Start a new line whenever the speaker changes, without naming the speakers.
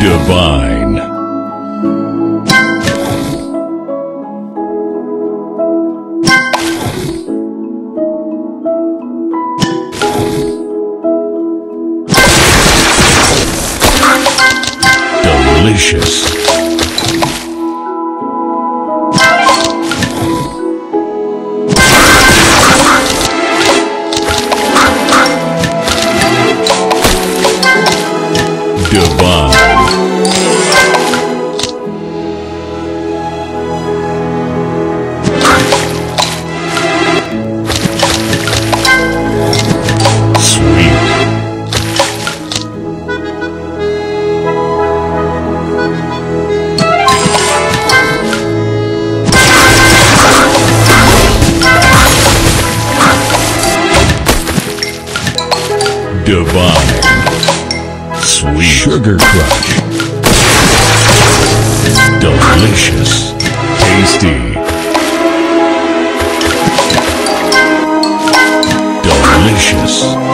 Divine. Delicious. Divine. Sweet. Sugar Crush. Delicious. Tasty. Delicious.